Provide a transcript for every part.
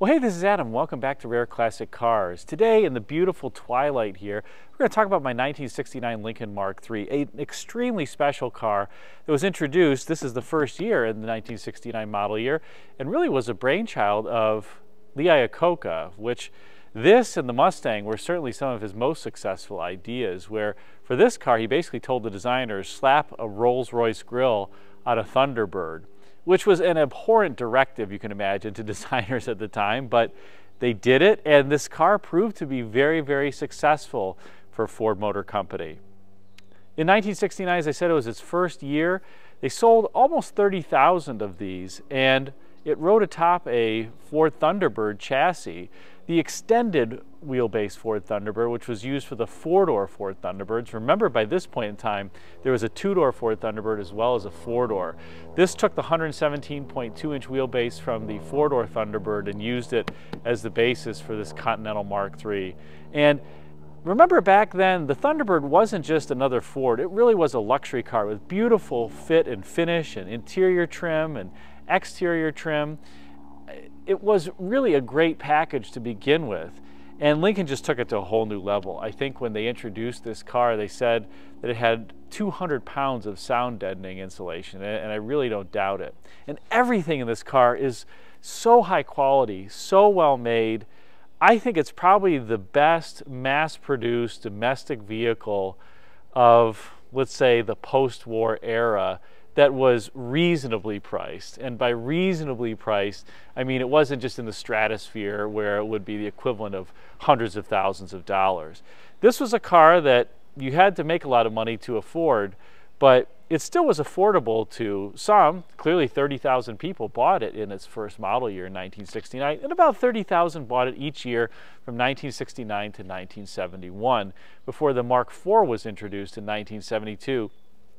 Well, hey, this is Adam. Welcome back to Rare Classic Cars. Today, in the beautiful twilight here, we're going to talk about my 1969 Lincoln Mark III, an extremely special car that was introduced. This is the first year in the 1969 model year, and really was a brainchild of Lee Iacocca, which this and the Mustang were certainly some of his most successful ideas, where for this car, he basically told the designers, slap a Rolls-Royce grill on a Thunderbird which was an abhorrent directive, you can imagine, to designers at the time, but they did it, and this car proved to be very, very successful for Ford Motor Company. In 1969, as I said, it was its first year. They sold almost 30,000 of these, and it rode atop a Ford Thunderbird chassis the extended wheelbase Ford Thunderbird, which was used for the four-door Ford Thunderbirds. Remember, by this point in time, there was a two-door Ford Thunderbird as well as a four-door. This took the 117.2-inch wheelbase from the four-door Thunderbird and used it as the basis for this Continental Mark III. And remember back then, the Thunderbird wasn't just another Ford. It really was a luxury car with beautiful fit and finish and interior trim and exterior trim it was really a great package to begin with. And Lincoln just took it to a whole new level. I think when they introduced this car, they said that it had 200 pounds of sound deadening insulation, and I really don't doubt it. And everything in this car is so high quality, so well made. I think it's probably the best mass-produced domestic vehicle of, let's say, the post-war era that was reasonably priced. And by reasonably priced, I mean it wasn't just in the stratosphere where it would be the equivalent of hundreds of thousands of dollars. This was a car that you had to make a lot of money to afford, but it still was affordable to some. Clearly 30,000 people bought it in its first model year in 1969, and about 30,000 bought it each year from 1969 to 1971 before the Mark IV was introduced in 1972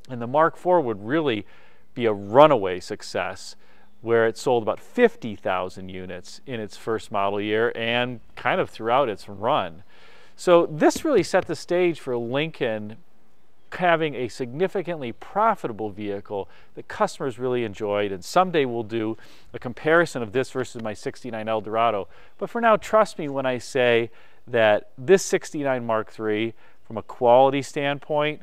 and the Mark IV would really be a runaway success where it sold about 50,000 units in its first model year and kind of throughout its run. So this really set the stage for Lincoln having a significantly profitable vehicle that customers really enjoyed. And someday we'll do a comparison of this versus my 69 Eldorado. But for now, trust me when I say that this 69 Mark III, from a quality standpoint,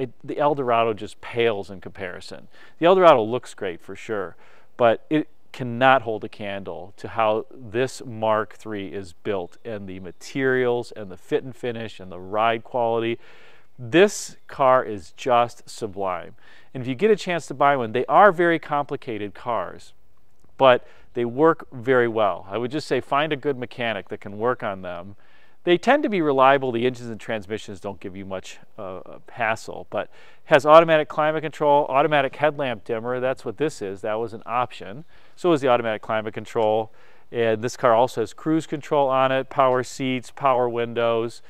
it, the Eldorado just pales in comparison. The Eldorado looks great for sure, but it cannot hold a candle to how this Mark III is built and the materials and the fit and finish and the ride quality. This car is just sublime. And if you get a chance to buy one, they are very complicated cars, but they work very well. I would just say find a good mechanic that can work on them they tend to be reliable. The engines and transmissions don't give you much uh, hassle, but has automatic climate control, automatic headlamp dimmer. That's what this is. That was an option. So is the automatic climate control. And this car also has cruise control on it, power seats, power windows,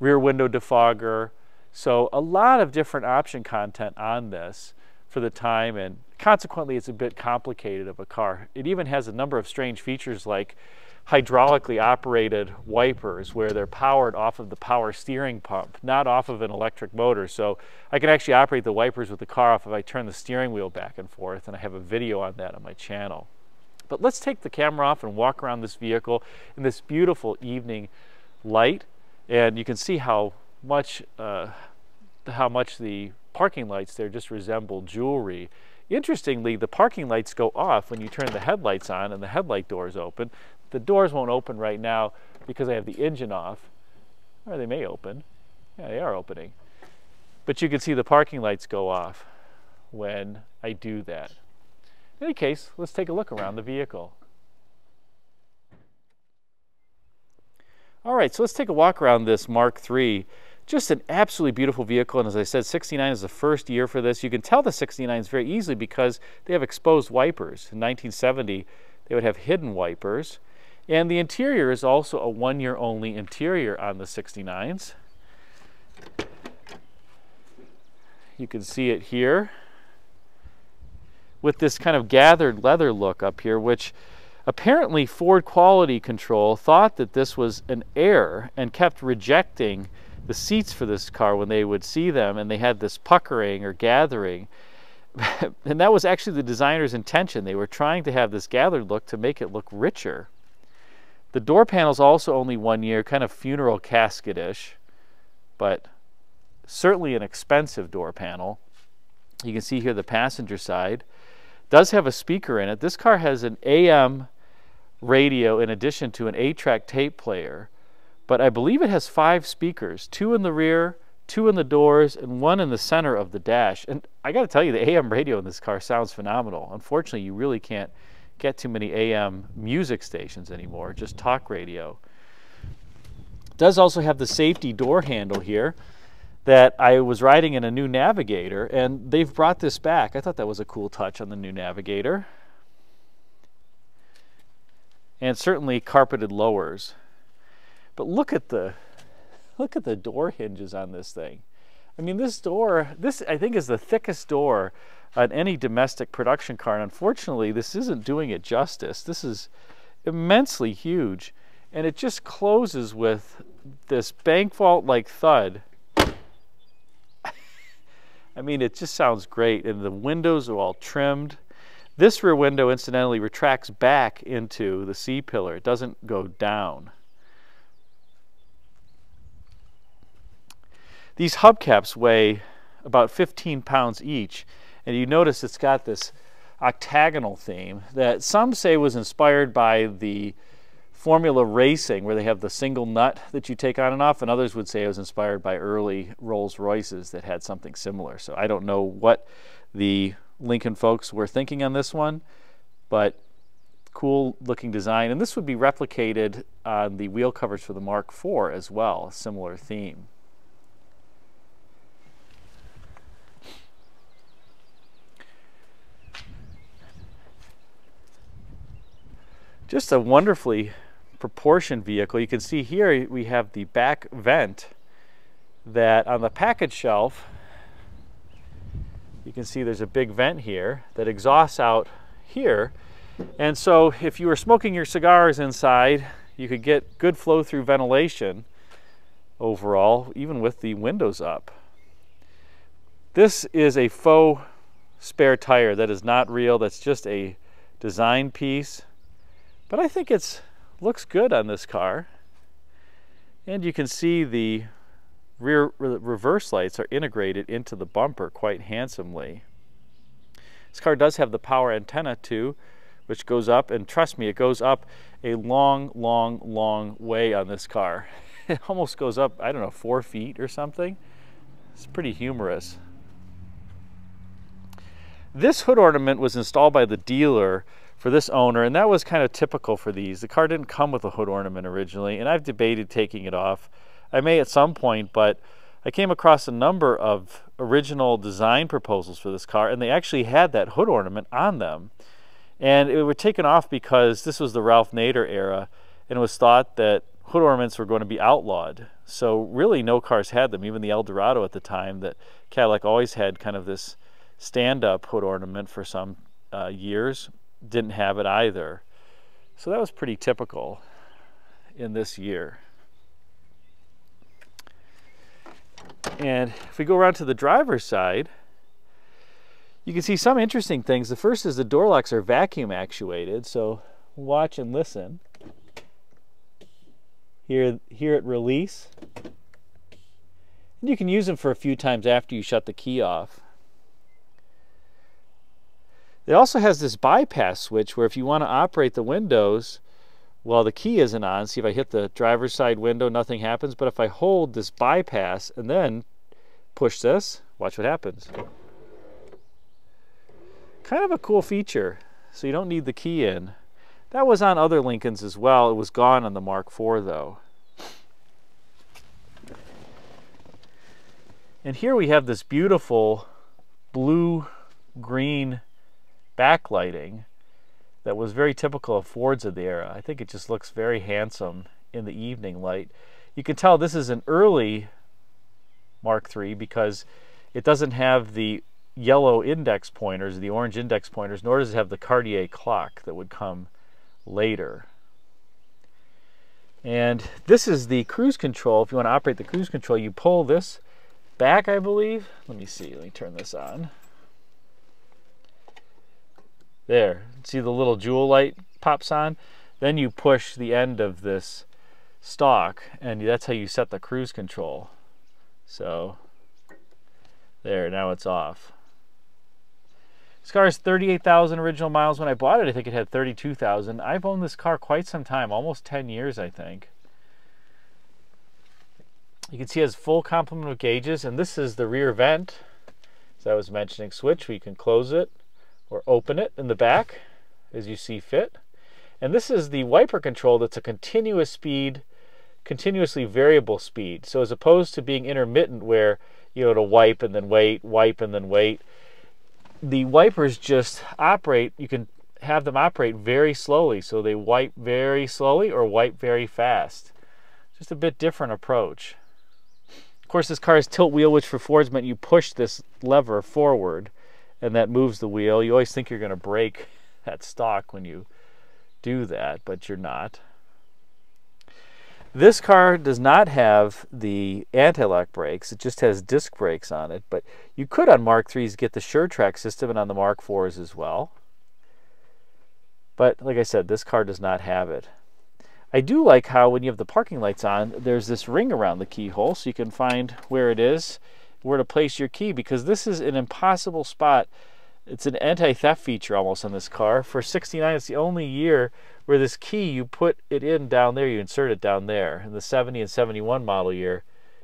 rear window defogger. So a lot of different option content on this for the time and consequently it's a bit complicated of a car. It even has a number of strange features like hydraulically operated wipers where they're powered off of the power steering pump, not off of an electric motor. So I can actually operate the wipers with the car off if I turn the steering wheel back and forth, and I have a video on that on my channel. But let's take the camera off and walk around this vehicle in this beautiful evening light, and you can see how much, uh, how much the parking lights there just resemble jewelry. Interestingly, the parking lights go off when you turn the headlights on and the headlight doors open. The doors won't open right now because I have the engine off. Or they may open. Yeah, they are opening. But you can see the parking lights go off when I do that. In any case, let's take a look around the vehicle. All right, so let's take a walk around this Mark III. Just an absolutely beautiful vehicle, and as I said, 69 is the first year for this. You can tell the 69s very easily because they have exposed wipers. In 1970, they would have hidden wipers. And the interior is also a one year only interior on the 69s. You can see it here with this kind of gathered leather look up here, which apparently Ford Quality Control thought that this was an error and kept rejecting the seats for this car when they would see them and they had this puckering or gathering. and that was actually the designer's intention. They were trying to have this gathered look to make it look richer. The door panel's also only one year, kind of funeral casket-ish, but certainly an expensive door panel. You can see here the passenger side. Does have a speaker in it. This car has an AM radio in addition to an 8-track tape player, but I believe it has five speakers, two in the rear, two in the doors, and one in the center of the dash. And I got to tell you, the AM radio in this car sounds phenomenal. Unfortunately, you really can't get too many AM music stations anymore, just talk radio. does also have the safety door handle here that I was riding in a new Navigator, and they've brought this back. I thought that was a cool touch on the new Navigator. And certainly carpeted lowers. But look at the look at the door hinges on this thing. I mean, this door, this I think is the thickest door on any domestic production car. And unfortunately, this isn't doing it justice. This is immensely huge. And it just closes with this bank vault like thud I mean, it just sounds great. And the windows are all trimmed. This rear window, incidentally, retracts back into the C-pillar. It doesn't go down. These hubcaps weigh about 15 pounds each. And you notice it's got this octagonal theme that some say was inspired by the Formula Racing, where they have the single nut that you take on and off, and others would say it was inspired by early Rolls Royces that had something similar. So I don't know what the Lincoln folks were thinking on this one, but cool looking design. And this would be replicated on the wheel covers for the Mark IV as well, similar theme. Just a wonderfully proportioned vehicle. You can see here we have the back vent that on the package shelf, you can see there's a big vent here that exhausts out here. And so if you were smoking your cigars inside, you could get good flow through ventilation overall, even with the windows up. This is a faux spare tire that is not real. That's just a design piece. But I think it's looks good on this car. And you can see the rear re reverse lights are integrated into the bumper quite handsomely. This car does have the power antenna too, which goes up, and trust me, it goes up a long, long, long way on this car. It almost goes up, I don't know, four feet or something. It's pretty humorous. This hood ornament was installed by the dealer for this owner, and that was kind of typical for these. The car didn't come with a hood ornament originally, and I've debated taking it off. I may at some point, but I came across a number of original design proposals for this car, and they actually had that hood ornament on them. And it was taken off because this was the Ralph Nader era, and it was thought that hood ornaments were going to be outlawed. So really no cars had them, even the Eldorado at the time, that Cadillac always had kind of this stand-up hood ornament for some uh, years didn't have it either. So that was pretty typical in this year. And if we go around to the driver's side, you can see some interesting things. The first is the door locks are vacuum actuated, so watch and listen. Here, here at release. And you can use them for a few times after you shut the key off. It also has this bypass switch where if you want to operate the windows while the key isn't on, see if I hit the driver's side window, nothing happens. But if I hold this bypass and then push this, watch what happens. Kind of a cool feature. So you don't need the key in. That was on other Lincolns as well. It was gone on the Mark IV though. And here we have this beautiful blue green backlighting that was very typical of Fords of the era. I think it just looks very handsome in the evening light. You can tell this is an early Mark III because it doesn't have the yellow index pointers, the orange index pointers, nor does it have the Cartier clock that would come later. And this is the cruise control. If you want to operate the cruise control, you pull this back, I believe. Let me see. Let me turn this on. There, see the little jewel light pops on? Then you push the end of this stock and that's how you set the cruise control. So there, now it's off. This car is 38,000 original miles. When I bought it, I think it had 32,000. I've owned this car quite some time, almost 10 years, I think. You can see it has full complement of gauges, and this is the rear vent, as I was mentioning, switch you can close it or open it in the back as you see fit. And this is the wiper control that's a continuous speed, continuously variable speed. So as opposed to being intermittent where, you know, to wipe and then wait, wipe and then wait, the wipers just operate, you can have them operate very slowly. So they wipe very slowly or wipe very fast. Just a bit different approach. Of course, this car has tilt wheel, which for Fords meant you push this lever forward and that moves the wheel. You always think you're going to break that stock when you do that, but you're not. This car does not have the anti-lock brakes. It just has disc brakes on it. But you could on Mark 3s get the SureTrack system and on the Mark 4s as well. But like I said, this car does not have it. I do like how when you have the parking lights on, there's this ring around the keyhole so you can find where it is, where to place your key because this is an impossible spot it's an anti-theft feature almost on this car. For 69, it's the only year where this key, you put it in down there, you insert it down there. In the 70 and 71 model year,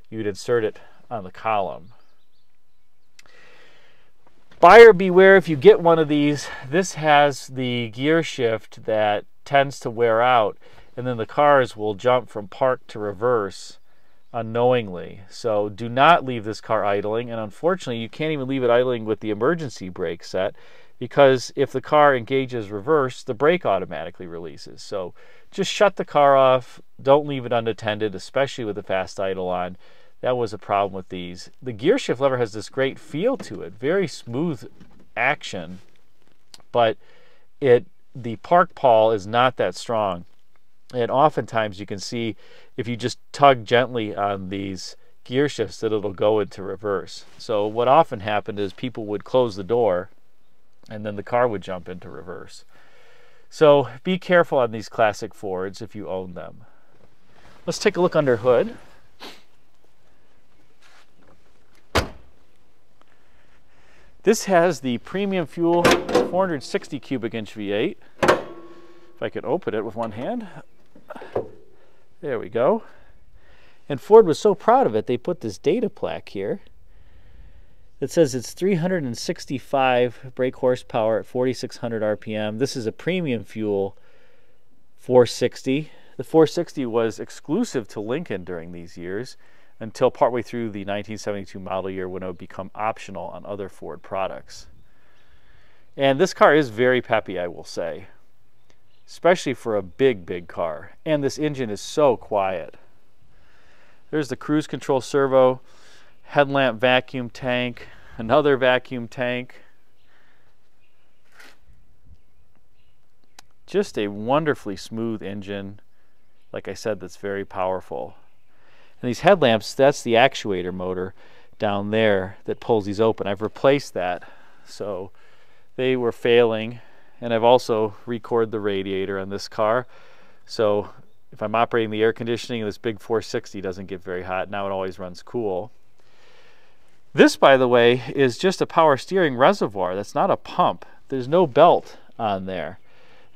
you'd insert it on the column. Buyer beware if you get one of these. This has the gear shift that tends to wear out, and then the cars will jump from park to reverse unknowingly. So do not leave this car idling. And unfortunately, you can't even leave it idling with the emergency brake set because if the car engages reverse, the brake automatically releases. So just shut the car off. Don't leave it unattended, especially with the fast idle on. That was a problem with these. The gear shift lever has this great feel to it, very smooth action, but it the park pawl is not that strong. And oftentimes you can see if you just tug gently on these gear shifts that it'll go into reverse. So what often happened is people would close the door and then the car would jump into reverse. So be careful on these classic Fords if you own them. Let's take a look under hood. This has the premium fuel 460 cubic inch V8. If I could open it with one hand. There we go. And Ford was so proud of it, they put this data plaque here that says it's 365 brake horsepower at 4,600 RPM. This is a premium fuel 460. The 460 was exclusive to Lincoln during these years until partway through the 1972 model year when it would become optional on other Ford products. And this car is very peppy, I will say especially for a big, big car. And this engine is so quiet. There's the cruise control servo, headlamp vacuum tank, another vacuum tank. Just a wonderfully smooth engine, like I said, that's very powerful. And these headlamps, that's the actuator motor down there that pulls these open. I've replaced that. So they were failing and I've also recorded the radiator on this car. So if I'm operating the air conditioning, this big 460 doesn't get very hot. Now it always runs cool. This, by the way, is just a power steering reservoir. That's not a pump. There's no belt on there.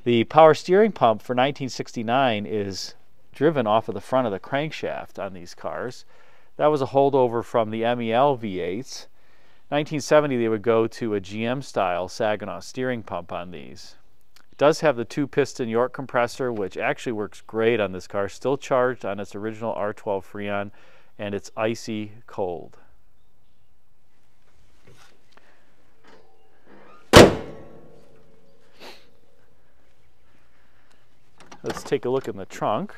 The power steering pump for 1969 is driven off of the front of the crankshaft on these cars. That was a holdover from the MEL V8s. 1970, they would go to a GM style Saginaw steering pump on these. It does have the two piston York compressor, which actually works great on this car, still charged on its original R12 Freon, and it's icy cold. Let's take a look in the trunk.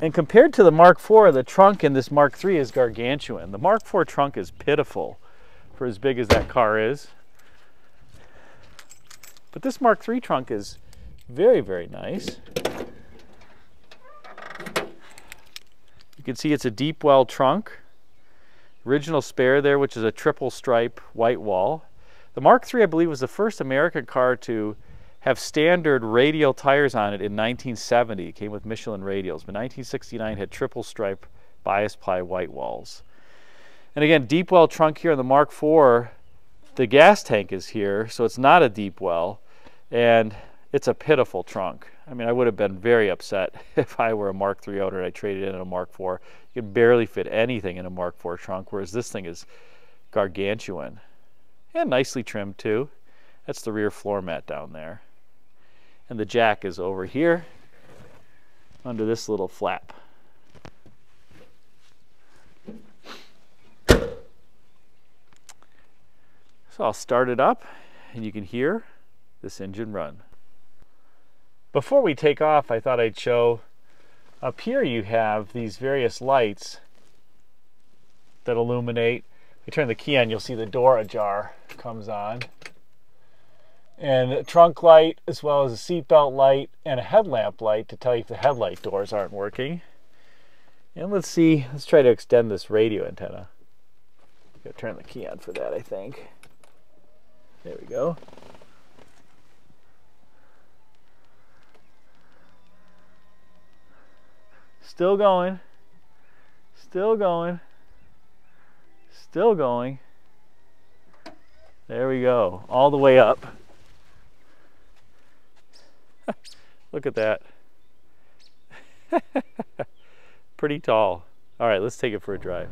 And compared to the Mark IV, the trunk in this Mark III is gargantuan. The Mark IV trunk is pitiful for as big as that car is. But this Mark III trunk is very, very nice. You can see it's a deep well trunk. Original spare there, which is a triple stripe white wall. The Mark III, I believe, was the first American car to have standard radial tires on it in 1970. It came with Michelin radials, but 1969 had triple stripe bias ply white walls. And again, deep well trunk here on the Mark IV, the gas tank is here, so it's not a deep well, and it's a pitiful trunk. I mean, I would have been very upset if I were a Mark III owner and I traded in a Mark IV. You can barely fit anything in a Mark IV trunk, whereas this thing is gargantuan. And nicely trimmed too. That's the rear floor mat down there. And the jack is over here under this little flap. So I'll start it up and you can hear this engine run. Before we take off, I thought I'd show up here you have these various lights that illuminate. If you turn the key on, you'll see the door ajar comes on and a trunk light as well as a seatbelt light and a headlamp light to tell you if the headlight doors aren't working. And let's see, let's try to extend this radio antenna. Gotta turn the key on for that, I think. There we go. Still going. Still going. Still going. There we go. All the way up. Look at that. Pretty tall. All right, let's take it for a drive.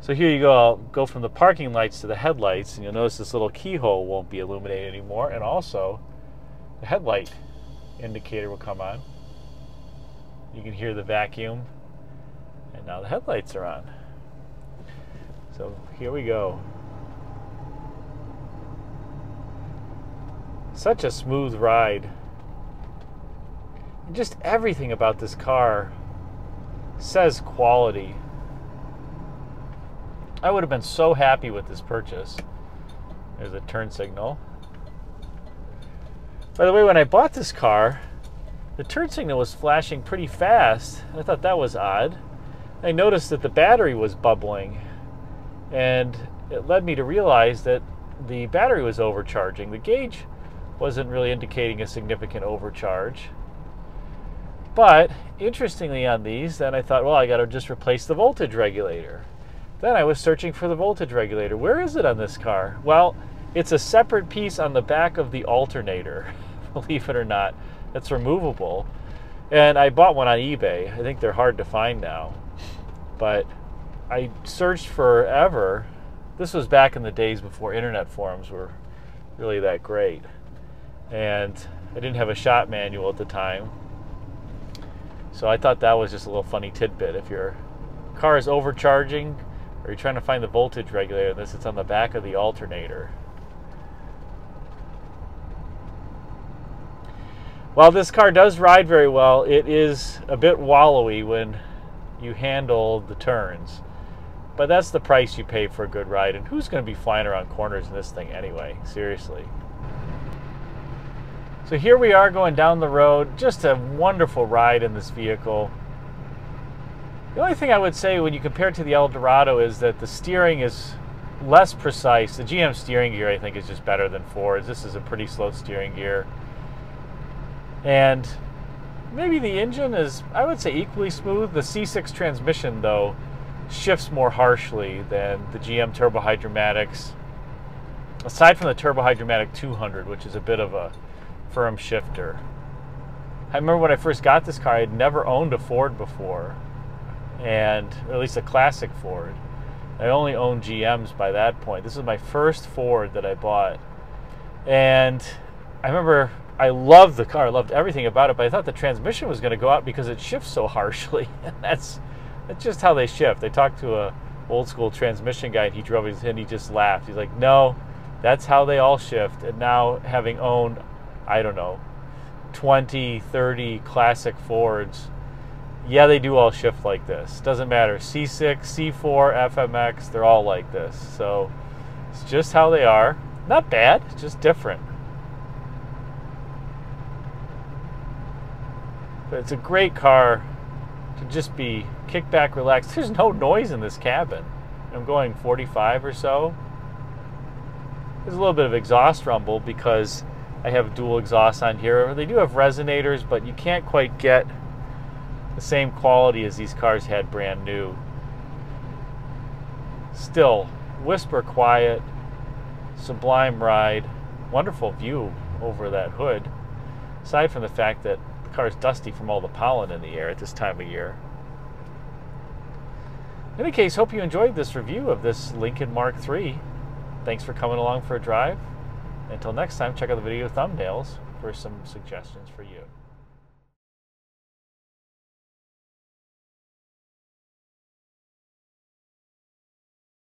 So here you go, I'll go from the parking lights to the headlights, and you'll notice this little keyhole won't be illuminated anymore, and also the headlight indicator will come on. You can hear the vacuum, and now the headlights are on. So here we go. Such a smooth ride just everything about this car says quality. I would have been so happy with this purchase. There's a turn signal. By the way, when I bought this car, the turn signal was flashing pretty fast. I thought that was odd. I noticed that the battery was bubbling, and it led me to realize that the battery was overcharging. The gauge wasn't really indicating a significant overcharge. But interestingly on these, then I thought, well, I got to just replace the voltage regulator. Then I was searching for the voltage regulator. Where is it on this car? Well, it's a separate piece on the back of the alternator, believe it or not. It's removable. And I bought one on eBay. I think they're hard to find now. But I searched forever. This was back in the days before internet forums were really that great. And I didn't have a shop manual at the time. So I thought that was just a little funny tidbit. If your car is overcharging or you're trying to find the voltage regulator, this it's on the back of the alternator. While this car does ride very well, it is a bit wallowy when you handle the turns. But that's the price you pay for a good ride. And who's going to be flying around corners in this thing anyway? Seriously. So here we are going down the road. Just a wonderful ride in this vehicle. The only thing I would say when you compare it to the Eldorado is that the steering is less precise. The GM steering gear, I think, is just better than Ford's. This is a pretty slow steering gear. And maybe the engine is, I would say, equally smooth. The C6 transmission, though, shifts more harshly than the GM Turbo Hydra-Matics. Aside from the Turbo Hydromatic 200, which is a bit of a firm shifter. I remember when I first got this car, I had never owned a Ford before, and at least a classic Ford. I only owned GMs by that point. This is my first Ford that I bought. And I remember I loved the car, I loved everything about it, but I thought the transmission was going to go out because it shifts so harshly. And that's that's just how they shift. They talked to a old school transmission guy and he drove his and he just laughed. He's like, "No, that's how they all shift." And now having owned I don't know, 20, 30 classic Fords, yeah, they do all shift like this. Doesn't matter. C6, C4, FMX, they're all like this. So it's just how they are. Not bad, just different. But it's a great car to just be kick back, relaxed. There's no noise in this cabin. I'm going 45 or so. There's a little bit of exhaust rumble because I have dual exhausts on here. They do have resonators, but you can't quite get the same quality as these cars had brand new. Still, whisper quiet, sublime ride, wonderful view over that hood, aside from the fact that the car is dusty from all the pollen in the air at this time of year. In any case, hope you enjoyed this review of this Lincoln Mark III. Thanks for coming along for a drive. Until next time, check out the video thumbnails for some suggestions for you.